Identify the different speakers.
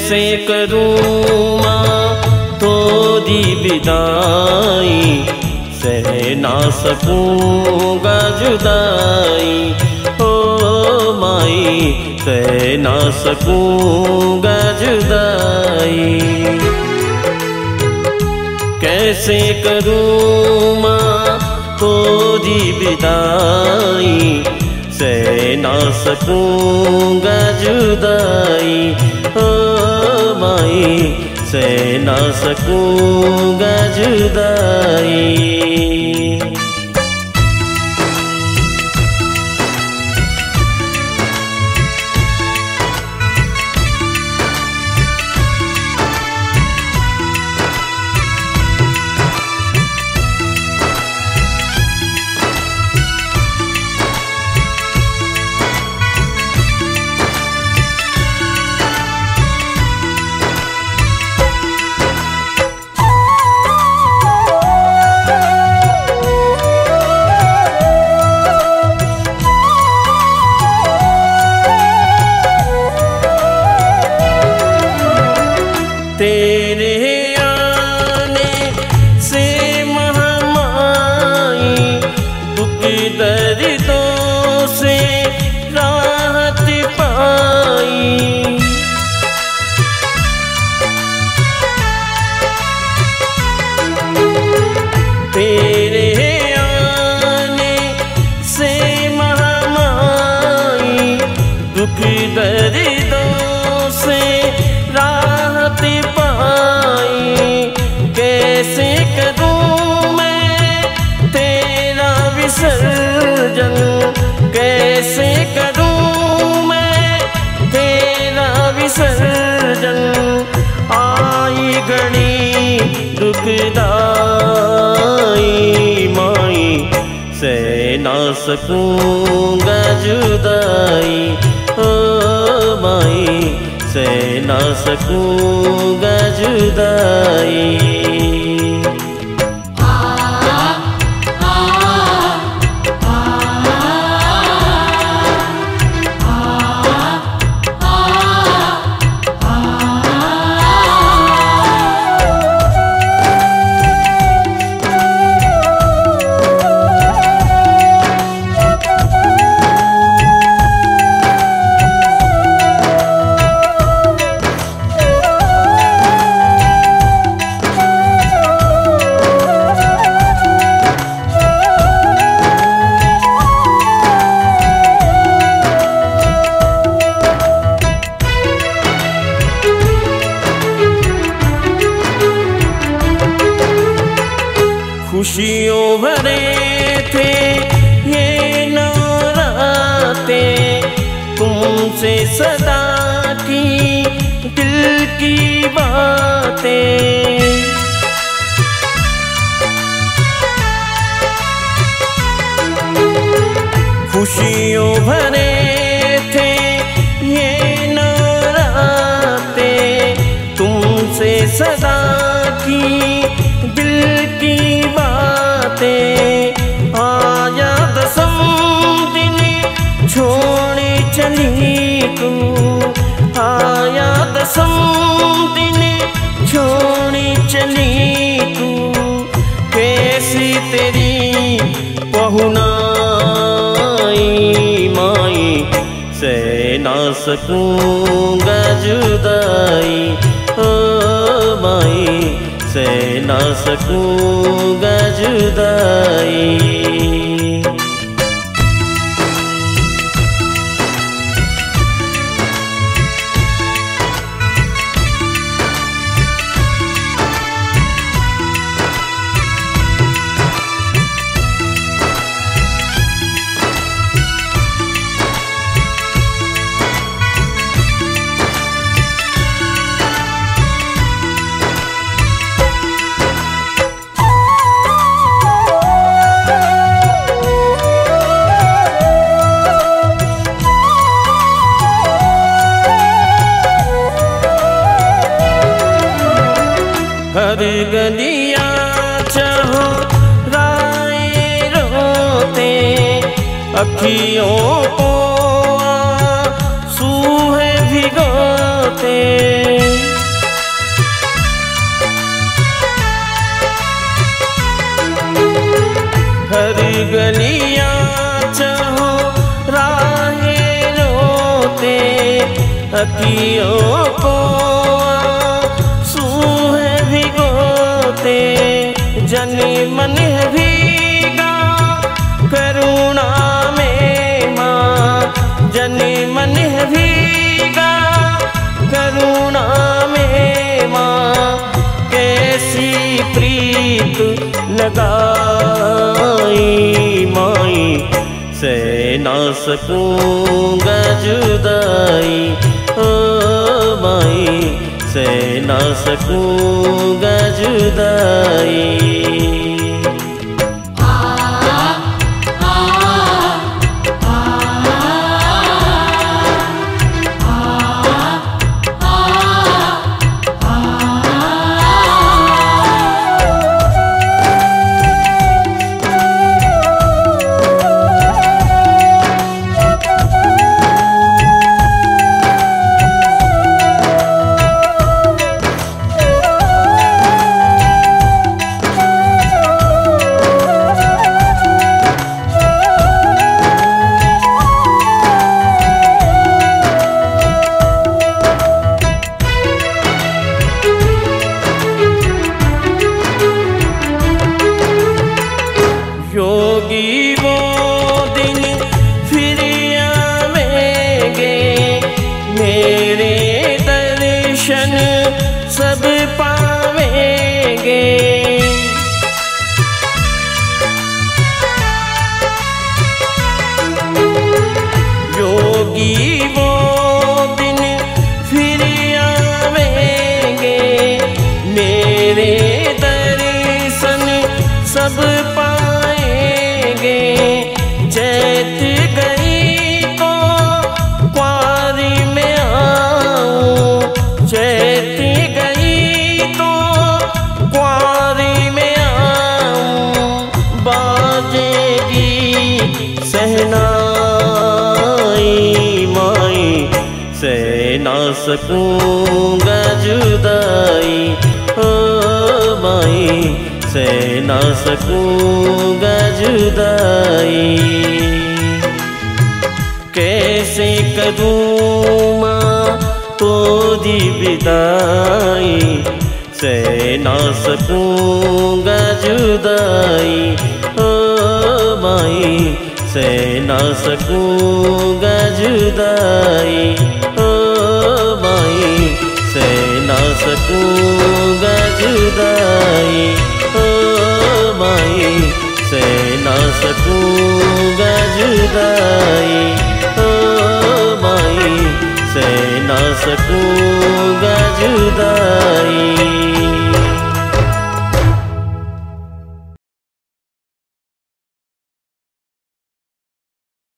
Speaker 1: कैसे करूँ माँ तोरी विदाई सह ना सकूँगा जुदाई। ओ माई, सह ना सकूँगा जुदाई। कैसे करूँ माँ तोरी विदाई सह ना सकूँगा जुदाई। माई सह ना सकूँगा जुदाई दुख दर्दों से राहत पाई कैसे करूँ मैं तेरा विसर्जन कैसे करूँ मैं तेरा विसर्जन आई घड़ी दुखदाई, माई सह ना सकूँगा जुदाई माई से ना सकूँगा जुदाई खुशियों भरे थे ये नाराते तुमसे सदा की दिल की बातें। खुशियों भरे बातें आया दसम दिन छोड़े चली तू। तू। कैसी तेरी पहुनाई माई सह ना सकूंगा जुदाई ओ माई सह ना सकूँगा जुदाई गलिया चाहो राय रोते, अखियों को आँसू है भिगोते। हर गलियाँ चाहो राहे रोते अकियों को भिगोते जनी मन भीगा, करुणा में माँ जनी मन भीगा, करुणा में माँ कैसी प्रीत लगाई माई से ना सकूँगा जुदाई ओ माई से ना सकूँगा जुदाई योगी वो सकूँगा जुदाई हो माई, से ना सकूँगा जुदाई। कैसे करूँ माँ तो दी विदाई से ना सकूँगा जुदाई, ओ माई, से ना सकूँगा जुदाई ना सकूँगा जुदाई ओ माई सहना सकूँगा जुदाई ओ माई सहना सकूँगा जुदाई